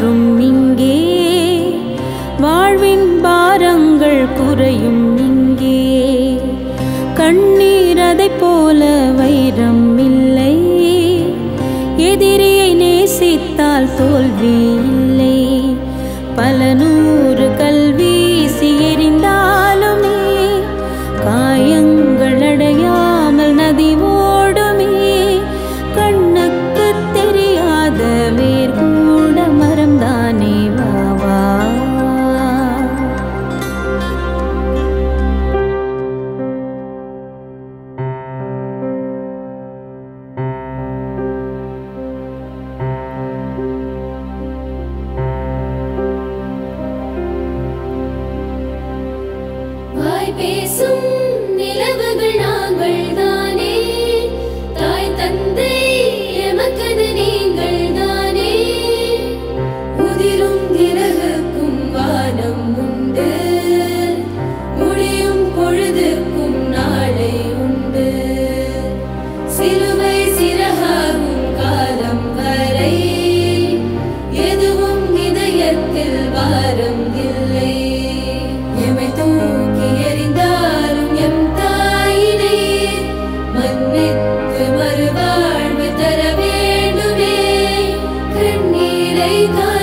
மாறும் இங்கே. வாழ்வின் பாரங்கள் குறையும் இங்கே. கண்ணீர் போல வைரம் இல்லை. எதிரியை நேசித்தால் தோல்வி இல்லை. பல நூறு பேசும் நிலவுகள் நாங்கள் தானே. தாய் தந்தை எமக்கது நீங்கள் தானே. உதிரும் கிரகுக்கும் வானம் உண்டு. முடியும் பொழுதுக்கும் நாளை உண்டு. சிலுவை சிறகாகும் காலம் வரை. எதுவும் இதயத்தில் வாரம் மறுவாழ்வு தர வேண்டுமே கண்ணீரை தான்